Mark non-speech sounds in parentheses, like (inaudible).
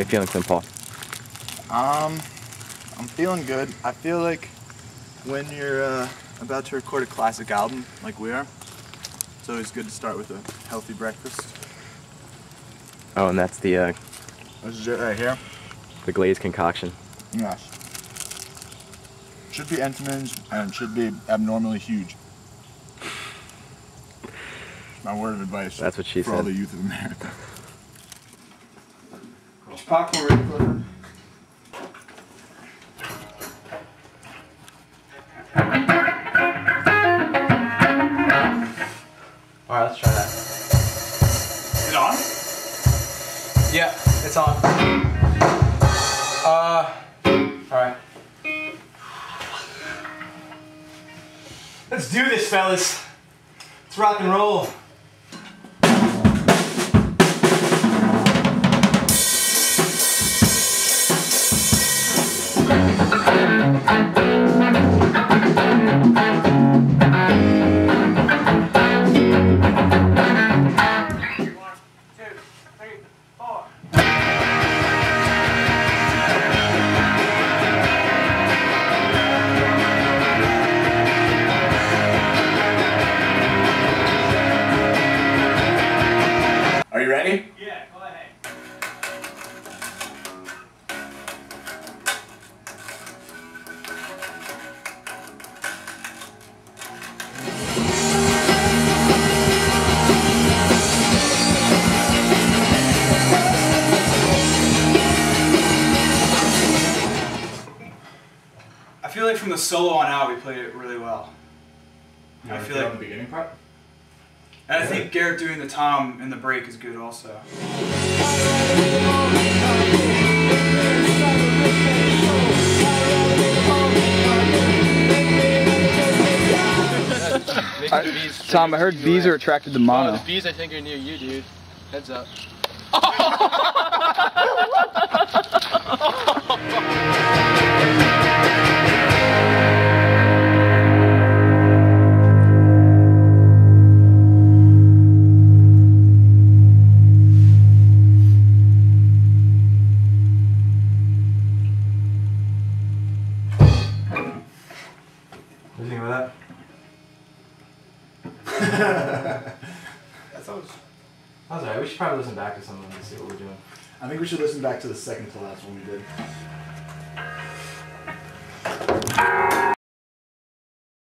you feeling, Clint Paul? Um, I'm feeling good. I feel like when you're uh, about to record a classic album like we are, it's always good to start with a healthy breakfast. Oh, and that's the uh, This is it right here. the glazed concoction. Yes. Should be Entenmann's and should be abnormally huge. My word of advice. That's what she for all said. the youth of America. (laughs) Popcorn ready, Clifford? Alright, let's try that. Is it on? Yeah, it's on. Uh, alright. Let's do this, fellas. Let's rock and roll. Are you ready? Yeah, go ahead. From the solo on out, we played it really well. I feel like the beginning part. And I think Garrett doing the tom in the break is good also. Tom, I heard bees eh? are attracted to mono. the bees I think are near you, dude. Heads up. (laughs) (laughs) What do you think about That (laughs) that sounds. that? That's alright. We should probably listen back to some of them and see what we're doing. I think we should listen back to the second to last one we did.